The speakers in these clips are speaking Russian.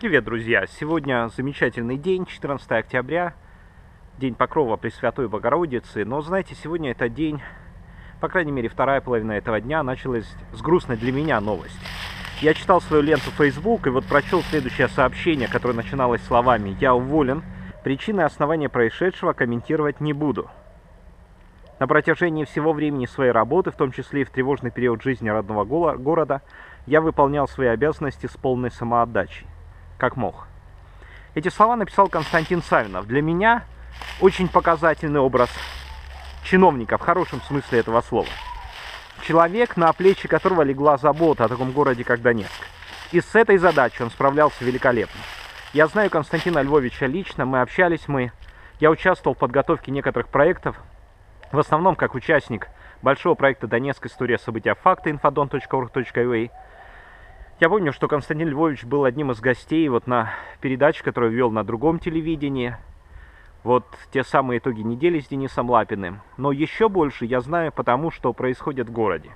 Привет, друзья! Сегодня замечательный день, 14 октября, день Покрова Пресвятой Богородицы. Но, знаете, сегодня этот день, по крайней мере, вторая половина этого дня началась с грустной для меня новости. Я читал свою ленту Facebook и вот прочел следующее сообщение, которое начиналось словами «Я уволен, причины и основания происшедшего комментировать не буду». На протяжении всего времени своей работы, в том числе и в тревожный период жизни родного города, я выполнял свои обязанности с полной самоотдачей как мог. Эти слова написал Константин Савинов. Для меня очень показательный образ чиновника в хорошем смысле этого слова. Человек, на плечи которого легла забота о таком городе, как Донецк. И с этой задачей он справлялся великолепно. Я знаю Константина Львовича лично, мы общались, мы... Я участвовал в подготовке некоторых проектов, в основном как участник большого проекта «Донецк. История события факты» infodon.org.ua, я помню, что Константин Львович был одним из гостей вот на передаче, которую вел на другом телевидении. Вот те самые итоги недели с Денисом Лапиным. Но еще больше я знаю потому, что происходит в городе.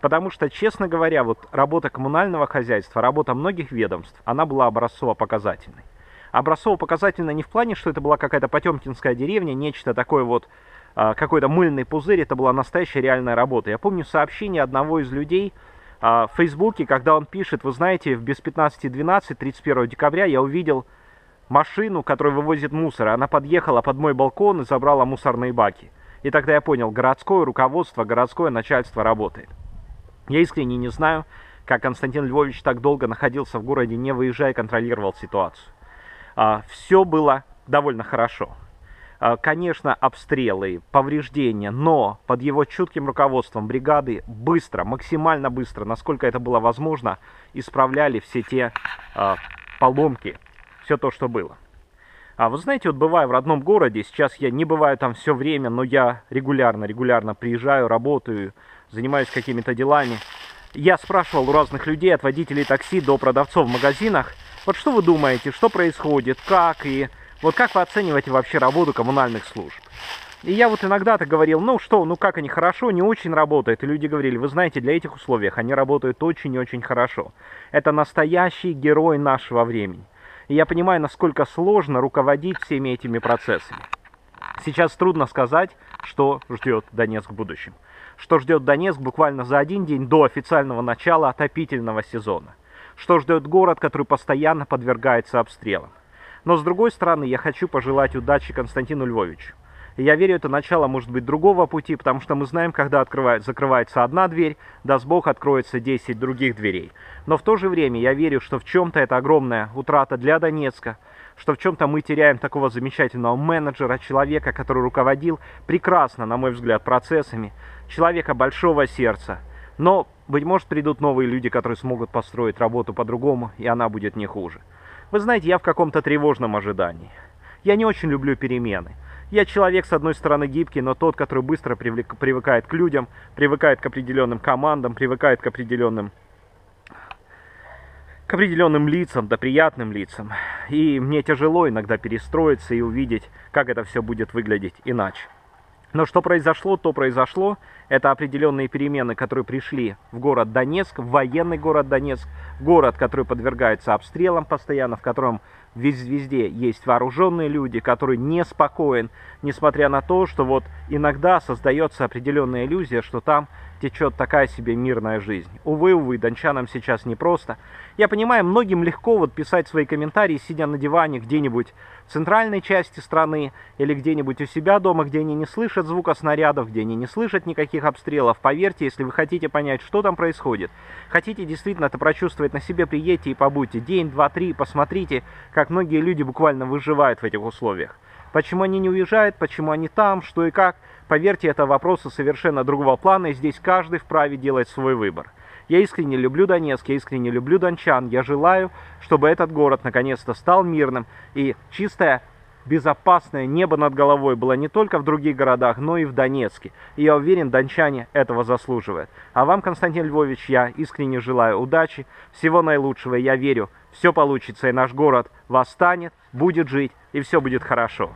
Потому что, честно говоря, вот работа коммунального хозяйства, работа многих ведомств, она была образцово-показательной. Образцово-показательной не в плане, что это была какая-то потемкинская деревня, нечто такое вот, а, какой-то мыльный пузырь, это была настоящая реальная работа. Я помню сообщение одного из людей, в Фейсбуке, когда он пишет, вы знаете, в без 15.12, 31 декабря я увидел машину, которая вывозит мусор. Она подъехала под мой балкон и забрала мусорные баки. И тогда я понял, городское руководство, городское начальство работает. Я искренне не знаю, как Константин Львович так долго находился в городе, не выезжая, контролировал ситуацию. А, все было довольно хорошо. А, конечно, обстрелы, повреждения, но под его чутким руководством бригады быстро, максимально быстро, насколько это было возможно, исправляли все те э, поломки, все то, что было. А вы знаете, вот бываю в родном городе, сейчас я не бываю там все время, но я регулярно, регулярно приезжаю, работаю, занимаюсь какими-то делами. Я спрашивал у разных людей, от водителей такси до продавцов в магазинах, вот что вы думаете, что происходит, как и вот как вы оцениваете вообще работу коммунальных служб? И я вот иногда-то говорил, ну что, ну как они хорошо, не очень работают. И люди говорили, вы знаете, для этих условий они работают очень и очень хорошо. Это настоящий герой нашего времени. И я понимаю, насколько сложно руководить всеми этими процессами. Сейчас трудно сказать, что ждет Донецк в будущем. Что ждет Донецк буквально за один день до официального начала отопительного сезона. Что ждет город, который постоянно подвергается обстрелам. Но с другой стороны, я хочу пожелать удачи Константину Львовичу. И я верю, это начало может быть другого пути, потому что мы знаем, когда открывает, закрывается одна дверь, даст Бог, откроется 10 других дверей. Но в то же время я верю, что в чем-то это огромная утрата для Донецка, что в чем-то мы теряем такого замечательного менеджера, человека, который руководил прекрасно, на мой взгляд, процессами, человека большого сердца. Но, быть может, придут новые люди, которые смогут построить работу по-другому, и она будет не хуже. Вы знаете, я в каком-то тревожном ожидании. Я не очень люблю перемены. Я человек, с одной стороны, гибкий, но тот, который быстро привлек, привыкает к людям, привыкает к определенным командам, привыкает к определенным к определенным лицам, да приятным лицам. И мне тяжело иногда перестроиться и увидеть, как это все будет выглядеть иначе. Но что произошло, то произошло. Это определенные перемены, которые пришли в город Донецк, в военный город Донецк, город, который подвергается обстрелам постоянно, в котором везде есть вооруженные люди, который неспокоен, несмотря на то, что вот иногда создается определенная иллюзия, что там течет такая себе мирная жизнь. Увы, увы, дончанам сейчас непросто. Я понимаю, многим легко вот писать свои комментарии, сидя на диване где-нибудь в центральной части страны или где-нибудь у себя дома, где они не слышат звука снарядов, где они не слышат никаких обстрелов. Поверьте, если вы хотите понять, что там происходит, хотите действительно это прочувствовать на себе, приедьте и побудьте. День, два, три, посмотрите, как многие люди буквально выживают в этих условиях. Почему они не уезжают, почему они там, что и как. Поверьте, это вопросы совершенно другого плана, и здесь каждый вправе делать свой выбор. Я искренне люблю Донецк, я искренне люблю дончан. Я желаю, чтобы этот город наконец-то стал мирным и чистое, безопасное небо над головой было не только в других городах, но и в Донецке. И я уверен, дончане этого заслуживают. А вам, Константин Львович, я искренне желаю удачи, всего наилучшего. Я верю, все получится, и наш город восстанет, будет жить, и все будет хорошо.